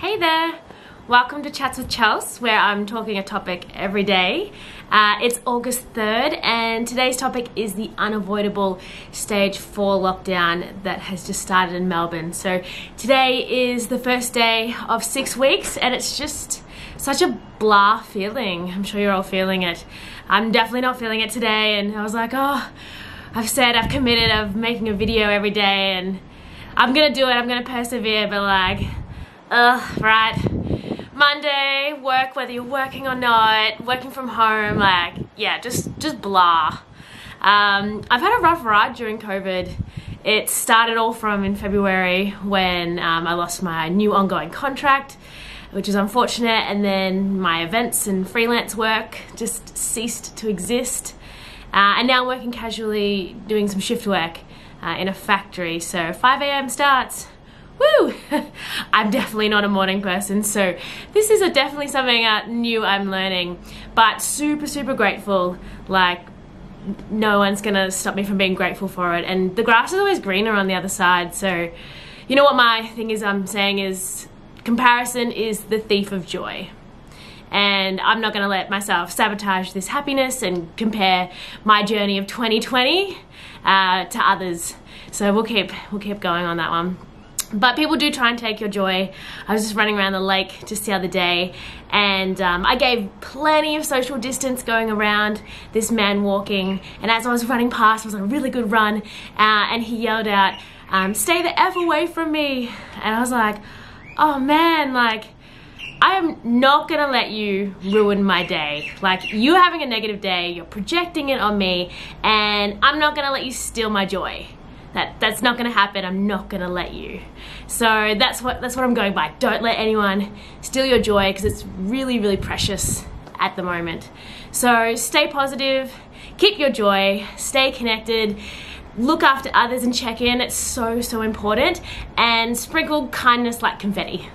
Hey there! Welcome to Chats with Chels, where I'm talking a topic every day. Uh, it's August 3rd, and today's topic is the unavoidable stage 4 lockdown that has just started in Melbourne. So, today is the first day of six weeks, and it's just such a blah feeling. I'm sure you're all feeling it. I'm definitely not feeling it today, and I was like, oh, I've said I've committed of making a video every day, and I'm gonna do it, I'm gonna persevere, but like, ugh, right. Monday, work whether you're working or not, working from home, like, yeah, just, just blah. Um, I've had a rough ride during COVID. It started all from in February when um, I lost my new ongoing contract, which is unfortunate, and then my events and freelance work just ceased to exist. Uh, and now I'm working casually doing some shift work uh, in a factory. So 5 a.m. starts. Woo! I'm definitely not a morning person, so this is definitely something uh, new I'm learning. But super, super grateful. Like, no one's gonna stop me from being grateful for it. And the grass is always greener on the other side. So, you know what my thing is I'm saying is comparison is the thief of joy and I'm not to let myself sabotage this happiness and compare my journey of 2020 uh, to others. So we'll keep we'll keep going on that one. But people do try and take your joy. I was just running around the lake just the other day and um, I gave plenty of social distance going around this man walking and as I was running past, it was a really good run uh, and he yelled out, um, stay the F away from me. And I was like, oh man, like, I am not gonna let you ruin my day. Like, you having a negative day, you're projecting it on me, and I'm not gonna let you steal my joy. That, that's not gonna happen, I'm not gonna let you. So that's what, that's what I'm going by. Don't let anyone steal your joy, because it's really, really precious at the moment. So stay positive, keep your joy, stay connected, look after others and check in. It's so, so important. And sprinkle kindness like confetti.